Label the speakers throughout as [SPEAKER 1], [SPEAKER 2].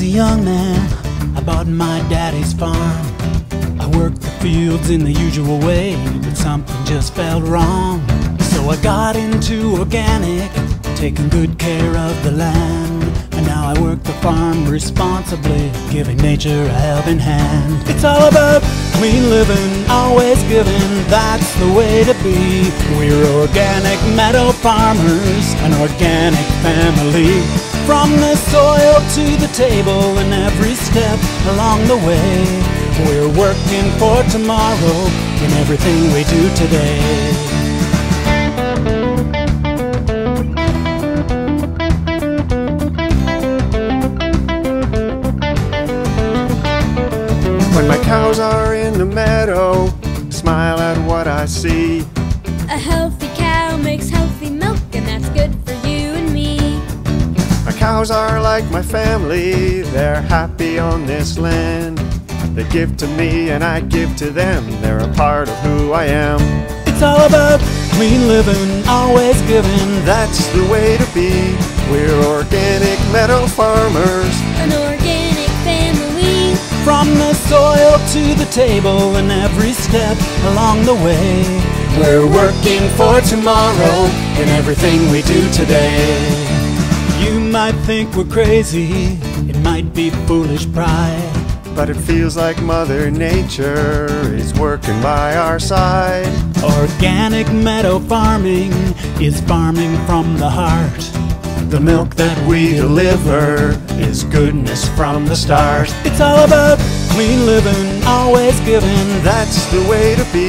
[SPEAKER 1] man. I bought my daddy's farm. I worked the fields in the usual way, but something just felt wrong. So I got into organic, taking good care of the land. And now I work the farm responsibly, giving nature a helping hand. It's all about clean living, always giving, that's the way to be. We're organic meadow farmers, an organic family. From the soil to the table and every step along the way. We're working for tomorrow in everything we do today.
[SPEAKER 2] When my cows are in the meadow, smile at what I see.
[SPEAKER 3] A healthy cow makes healthy
[SPEAKER 2] cows are like my family, they're happy on this land. They give to me and I give to them, they're a part of who I am.
[SPEAKER 1] It's all about clean living, always giving,
[SPEAKER 2] That's the way to be. We're organic meadow farmers.
[SPEAKER 3] An organic family.
[SPEAKER 1] From the soil to the table and every step along the way. We're working for tomorrow in everything we do today. You might think we're crazy, it might be foolish pride.
[SPEAKER 2] But it feels like Mother Nature is working by our side.
[SPEAKER 1] Organic meadow farming is farming from the heart. The milk that we deliver is goodness from the start. It's all about clean living, always giving.
[SPEAKER 2] That's the way to be.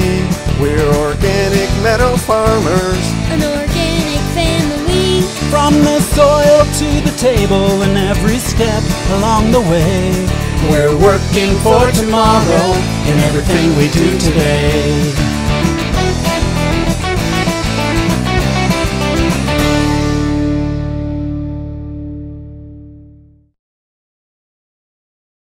[SPEAKER 2] We're organic meadow farmers.
[SPEAKER 3] An organic family.
[SPEAKER 1] From the soil to the table and every step along the way. We're working for tomorrow in everything we do today.